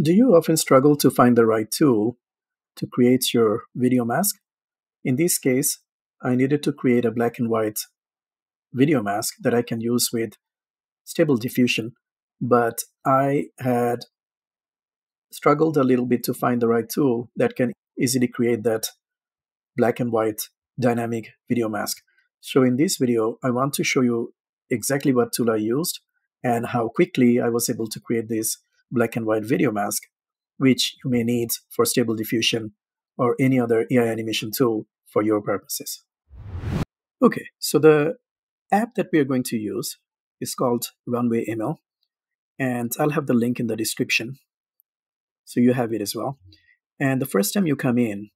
Do you often struggle to find the right tool to create your video mask? In this case, I needed to create a black and white video mask that I can use with stable diffusion, but I had struggled a little bit to find the right tool that can easily create that black and white dynamic video mask. So in this video, I want to show you exactly what tool I used and how quickly I was able to create this black and white video mask, which you may need for stable diffusion or any other AI animation tool for your purposes. Okay, so the app that we are going to use is called Runway ML, and I'll have the link in the description so you have it as well. And the first time you come in,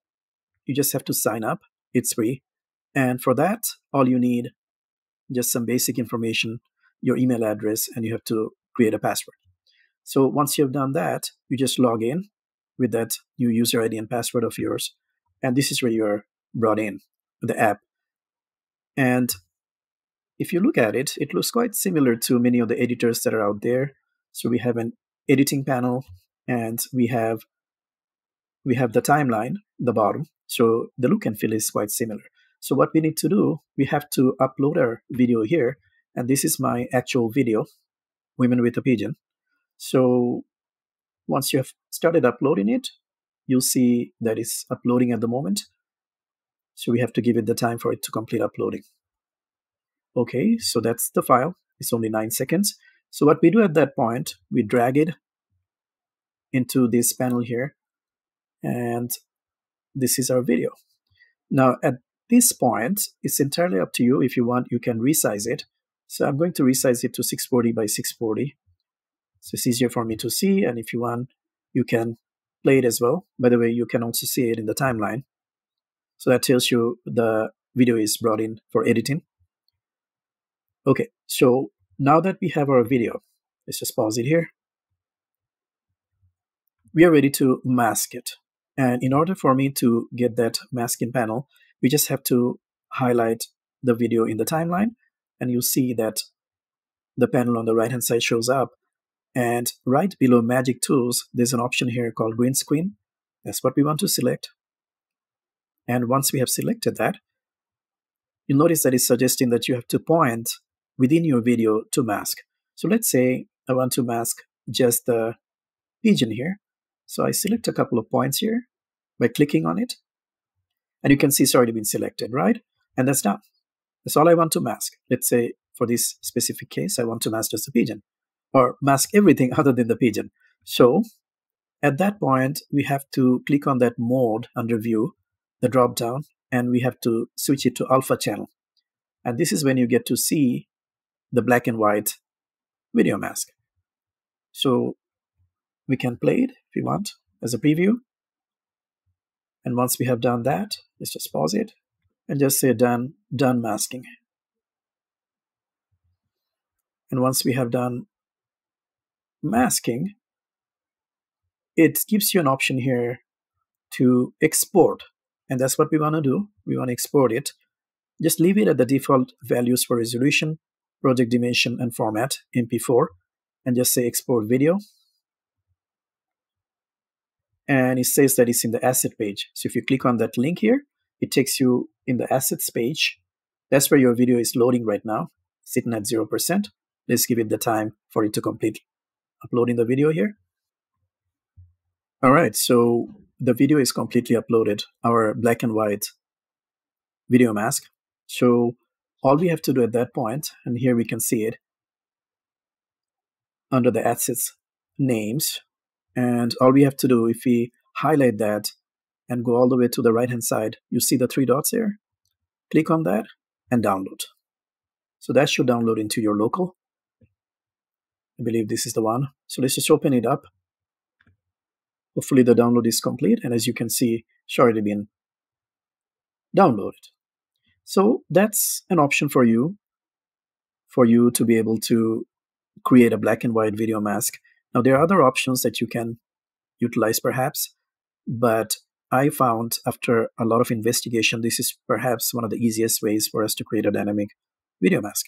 you just have to sign up. It's free. And for that, all you need just some basic information, your email address, and you have to create a password. So once you've done that, you just log in with that new user ID and password of yours. And this is where you're brought in, the app. And if you look at it, it looks quite similar to many of the editors that are out there. So we have an editing panel and we have we have the timeline, the bottom. So the look and feel is quite similar. So what we need to do, we have to upload our video here. And this is my actual video, Women with a Pigeon. So once you have started uploading it, you'll see that it's uploading at the moment. So we have to give it the time for it to complete uploading. Okay, so that's the file. It's only nine seconds. So what we do at that point, we drag it into this panel here. And this is our video. Now at this point, it's entirely up to you. If you want, you can resize it. So I'm going to resize it to 640 by 640. So it's easier for me to see. And if you want, you can play it as well. By the way, you can also see it in the timeline. So that tells you the video is brought in for editing. Okay, so now that we have our video, let's just pause it here. We are ready to mask it. And in order for me to get that masking panel, we just have to highlight the video in the timeline and you'll see that the panel on the right hand side shows up and right below Magic Tools, there's an option here called Green Screen. That's what we want to select. And once we have selected that, you'll notice that it's suggesting that you have to point within your video to mask. So let's say I want to mask just the pigeon here. So I select a couple of points here by clicking on it. And you can see it's already been selected, right? And that's done. That's all I want to mask. Let's say for this specific case, I want to mask just the pigeon or mask everything other than the pigeon. So at that point, we have to click on that mode under view, the drop down, and we have to switch it to alpha channel. And this is when you get to see the black and white video mask. So we can play it if you want as a preview. And once we have done that, let's just pause it and just say done, done masking. And once we have done masking, it gives you an option here to export. And that's what we want to do. We want to export it. Just leave it at the default values for resolution, project dimension, and format, MP4, and just say export video. And it says that it's in the asset page. So if you click on that link here, it takes you in the assets page. That's where your video is loading right now, sitting at 0%. Let's give it the time for it to complete uploading the video here. All right, so the video is completely uploaded, our black and white video mask. So all we have to do at that point, and here we can see it under the assets names. And all we have to do, if we highlight that and go all the way to the right hand side, you see the three dots here? Click on that and download. So that should download into your local. I believe this is the one. So let's just open it up. Hopefully the download is complete. And as you can see, it's already been downloaded. So that's an option for you, for you to be able to create a black and white video mask. Now there are other options that you can utilize perhaps, but I found after a lot of investigation, this is perhaps one of the easiest ways for us to create a dynamic video mask.